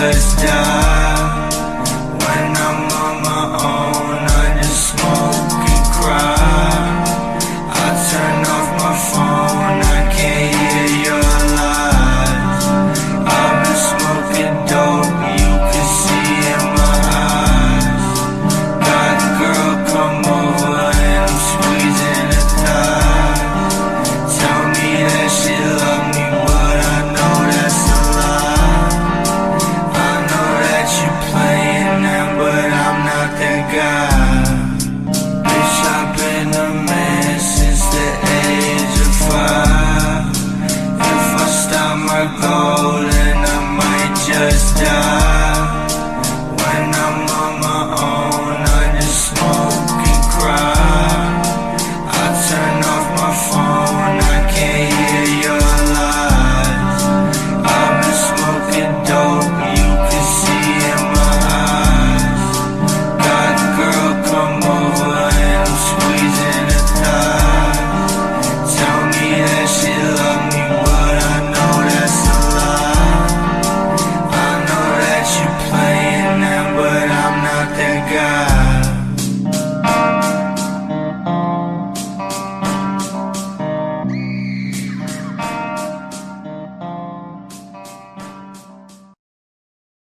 touchdown.